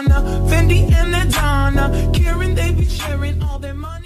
Gabbana, Fendi and Donna. Karan, they be sharing all their money.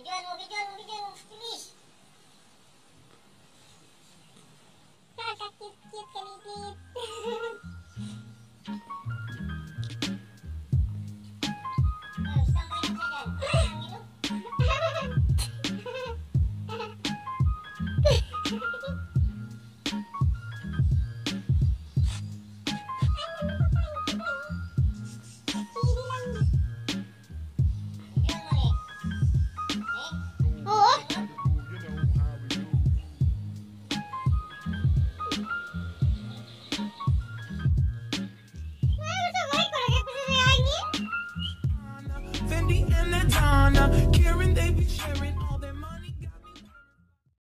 Movie good, movie good, movie good. Carolina, Karan, they be sharing.